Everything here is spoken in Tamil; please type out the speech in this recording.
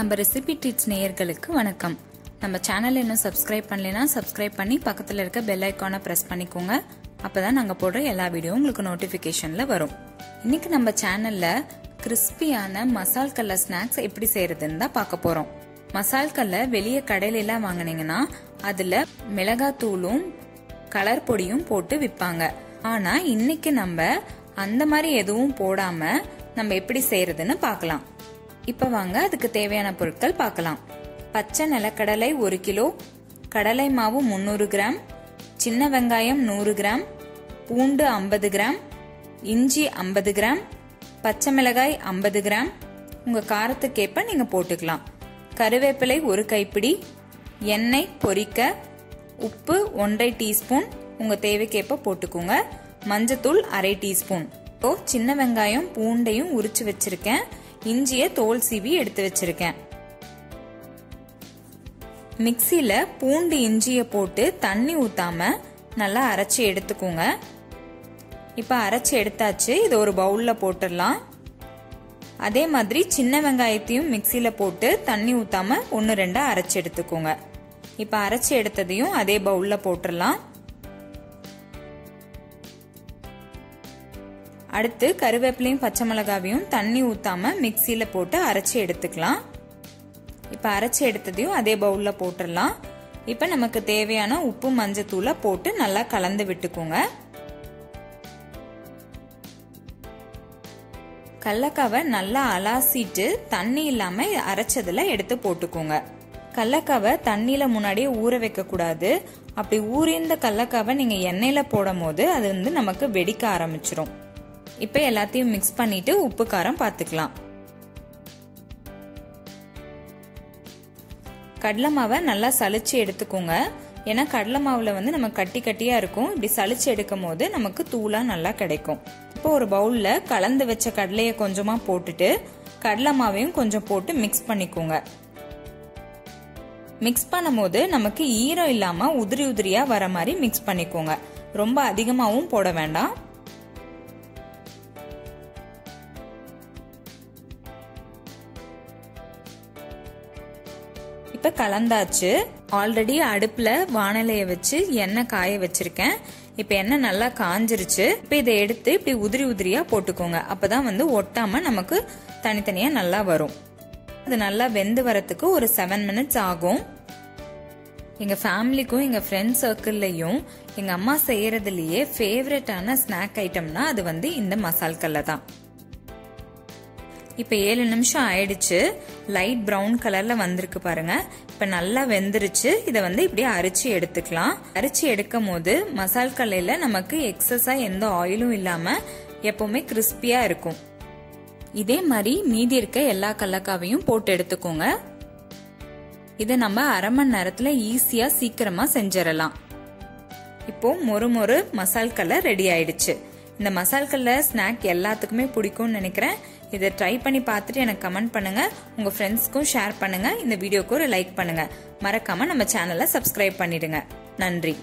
நம்ம ரெசிபி ட்ரீட்ஸ் நேயர்களுக்கு வணக்கம். நம்ம சேனல் இன்னும் சப்ஸ்கிரைப் பண்ணலைன்னா சப்ஸ்கிரைப் பண்ணி பக்கத்தில் இருக்க பெல் ஐக்கானை ப்ரெஸ் பண்ணிக்கோங்க. அப்பதான் நாங்கள் போடுற எல்லா வீடியோ உங்களுக்கு நோட்டிஃபிகேஷனில் வரும். இன்னைக்கு நம்ம சேனலில் கிறிஸ்பியான மசால் கல்ல ஸ்நாக்ஸ் எப்படி செய்யறதுன்னு தான் பார்க்க போகிறோம் மசால் கல்லை வெளியே கடையிலலாம் வாங்கினீங்கன்னா அதில் மிளகாத்தூளும் கலர் பொடியும் போட்டு விற்பாங்க ஆனால் இன்னைக்கு நம்ம அந்த மாதிரி எதுவும் போடாமல் நம்ம எப்படி செய்யறதுன்னு பார்க்கலாம். இப்ப வாங்க அதுக்கு தேவையான பொருட்கள் பார்க்கலாம். பச்சை நிலக்கடலை ஒரு கிலோ கடலை மாவு முந்நூறு கிராம் சின்ன வெங்காயம் நூறு கிராம் பூண்டு ஐம்பது கிராம் இஞ்சி ஐம்பது கிராம் பச்சை மிளகாய் ஐம்பது கிராம் உங்க காரத்துக்கேற்ப நீங்க போட்டுக்கலாம். கருவேப்பிலை ஒரு கைப்பிடி எண்ணெய் பொரிக்க உப்பு ஒன்றரை டீஸ்பூன் உங்க தேவைக்கேற்ப போட்டுக்கோங்க. மஞ்சத்தூள் அரை டீஸ்பூன். இப்போ சின்ன வெங்காயம் பூண்டையும் உரிச்சு வச்சிருக்கேன். இஞ்சிய தோல் சீவி எடுத்து வச்சிருக்கேன். மிக்சியில பூண்டு இஞ்சிய போட்டு தண்ணி ஊத்தாம நல்லா அரைச்சி எடுத்துக்கோங்க. இப்ப அரைச்சி எடுத்தாச்சு இது ஒரு பவுல்ல போட்டுடலாம். அதே மாதிரி சின்ன வெங்காயத்தையும் மிக்சியில போட்டு தண்ணி ஊத்தாம ஒன்னு ரெண்டா அரைச்சி எடுத்துக்கோங்க. இப்ப அரைச்சி எடுத்ததையும் அதே பவுல்ல போட்டுடலாம். அடுத்து கருவேப்பிலையும் பச்சை மிளகாவையும் தண்ணி ஊத்தாம மிக்சியில போட்டு அரைச்சி எடுத்துக்கலாம். இப்ப அரைச்சி எடுத்ததையும் அதே பவுல்ல போட்டுடலாம் இப்ப நமக்கு தேவையான உப்பு மஞ்சத்தூளை போட்டு நல்லா கலந்து விட்டுக்கோங்க. கடலக்காவை நல்லா அலாசிட்டு தண்ணி இல்லாம அரைச்சதுல எடுத்து போட்டுக்கோங்க. கடலக்காவை தண்ணியில முன்னாடியே ஊற வைக்க கூடாது. அப்படி ஊறிந்த கடலக்காவை நீங்க எண்ணெயில போடும் போது அது வந்து நமக்கு வெடிக்க ஆரம்பிச்சிரும். இப்போ எல்லாத்தையும் மிக்ஸ் பண்ணிட்டு உப்பு காரம் பார்த்துக்கலாம் கடலை மாவை நல்லா சளிச்சு எடுத்துக்கோங்க. ஏன்னா கடலை மாவுல வந்து நம்ம கட்டி கட்டியா இருக்கும். இப்படி சளிச்சு எடுக்கும் போது நமக்கு தூளா நல்லா கிடைக்கும். இப்போ ஒரு பவுல்ல கலந்து வச்ச கடலையை கொஞ்சமா போட்டுட்டு கடலை மாவையும் கொஞ்சம் போட்டு மிக்ஸ் பண்ணிக்கோங்க. மிக்ஸ் பண்ணும்போது நமக்கு ஈரம் இல்லாம உதிரி உதிரியா வர மாதிரி மிக்ஸ் பண்ணிக்கோங்க. ரொம்ப அதிகமாகவும் போட வேண்டாம். இப்ப கலந்தாச்சு. ஆல்ரெடி அடுப்புல வானலைய வச்சு எண்ணெய் காய வச்சிருக்கேன். இப்ப எண்ணெய் நல்லா காஞ்சிருச்சு. இப்ப இதை எடுத்து இப்படி உதிரி உதிரியா போட்டுக்கோங்க. அப்பதான் வந்து ஒட்டாம நமக்கு தனித்தனியா நல்லா வரும். அது நல்லா வெந்து வரத்துக்கு ஒரு செவன் மினிட்ஸ் ஆகும். எங்க ஃபேமிலிக்கும் எங்க ஃப்ரெண்ட் சர்க்கிள்லயும் எங்க அம்மா செய்யறதுலயே ஃபேவரட்டான ஸ்நாக் ஐட்டம்னா அது வந்து இந்த மசால் கல்ல தான். இப்போ ஏழு நிமிஷம் ஆயிடுச்சு. லைட் ப்ரௌன் கலர்ல வந்திருக்கு பாருங்க. இப்போ நல்லா வெந்துருச்சு. இதை வந்து இப்படியே அரிச்சு எடுத்துக்கலாம். அரிச்சு எடுக்கும் போது மசால் கல்லையில நமக்கு எக்ஸஸா எந்த ஆயிலும் இல்லாம எப்பவுமே கிறிஸ்பியா இருக்கும். இதே மாதிரி மீதி இருக்க எல்லா கடலக்காவையும் போட்டு எடுத்துக்கோங்க. இதை நம்ம அரை மணி நேரத்துல ஈஸியா சீக்கிரமா செஞ்சிடலாம். இப்போ மொறு மொறு மசால் கல்லை ரெடி ஆயிடுச்சு. இந்த மசால் கல்லை ஸ்நாக் எல்லாத்துக்குமே பிடிக்கும்னு நினைக்கிறேன். இதை ட்ரை பண்ணி பார்த்துட்டு எனக்கு கமெண்ட் பண்ணுங்கள் உங்கள் ஃப்ரெண்ட்ஸ்க்கும் ஷேர் பண்ணுங்கள் இந்த வீடியோக்கு ஒரு லைக் பண்ணுங்கள் மறக்காமல் நம்ம சேனலை சப்ஸ்கிரைப் பண்ணிடுங்க. நன்றி.